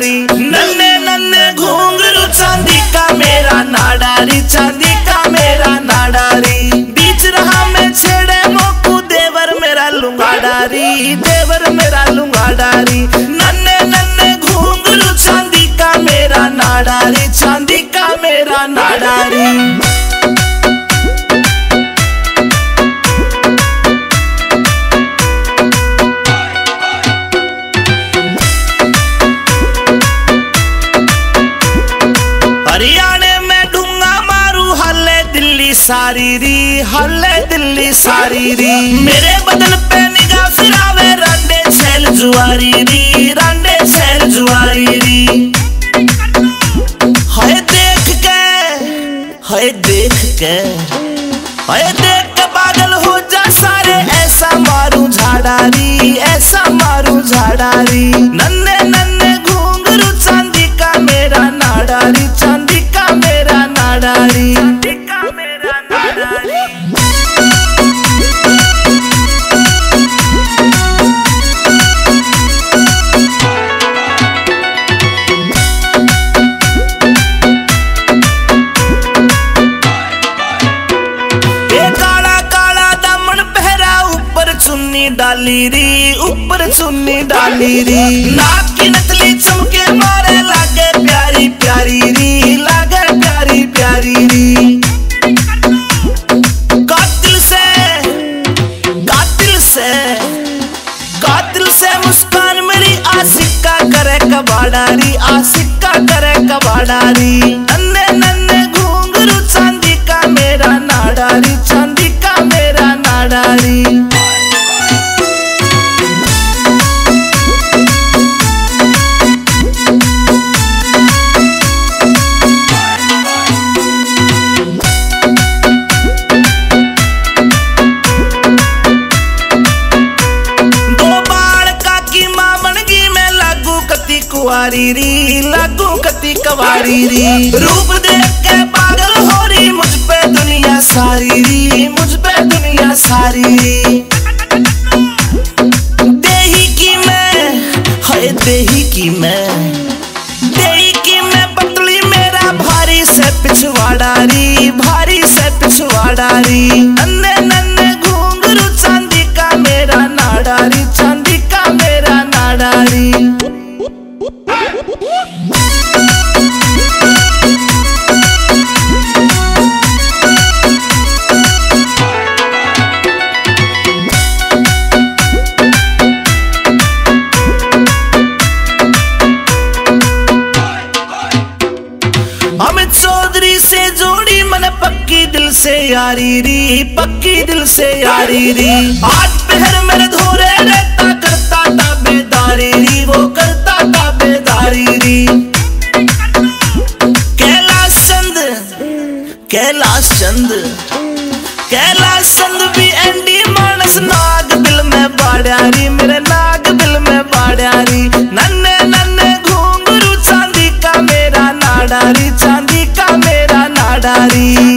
नाडारी नन्ने नन्ने घूंघरू चांदी का मेरा नाडारी, चांदी का मेरा नाडारी। बीच रहा में, छेड़े मोकू, देवर मेरा लुंगाडारी, देवर मेरा लुंगाडारी। नन्ने नन्ने घूंघरू चांदी का मेरा नाडारी, चांदी का मेरा नाडारी। दिल्ली सारी री हल्ले दिल्ली सारी री। मेरे बदन पे निगाह फिरावे, रांडे छैल जुआरी री, रांडे छैल जुआरी री। हाय देख के, हाय देख के, हाय देख के पागल हो जा सारे, ऐसा मारू झाड़ारी ऐसा मारू झाड़ारी नन्ने नन्ने घूंघरू, चांदी का मेरा नाडारी चांदी का मेरा नाडारी चांदी डाली री, ऊपर चुन्नी डाली री। नाक की चमके मारे लागे प्यारी प्यारी री, लागे प्यारी प्यारी री। कातिल से कातिल से कातिल से मुस्कान मेरी आशिका करे कबाडारी आशिका करे कबाडारी कुआरी री लागू कति कवारी री रूप देख के पागल हो रही मुझ पे दुनिया सारी री मुझ पे दुनिया सारी री देही की मैं है देही की मैं। देही की मैं, पतली मेरा भारी से पिछवाड़ा री भारी से पिछवाड़ा री अमित चौधरी से जोड़ी, मन पक्की दिल से यारी री, पक्की दिल से यारी री। आज पहर मेरे धोरे, रहता करता था बेदारी री, वो करता था बेदारी री। कैलाश चंद कैलाश चंद कैलाश चंद भी नाडारी चांदी का मेरा नाडारी।